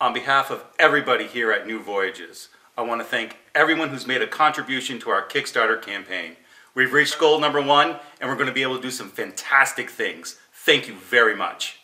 On behalf of everybody here at New Voyages, I want to thank everyone who's made a contribution to our Kickstarter campaign. We've reached goal number one, and we're going to be able to do some fantastic things. Thank you very much.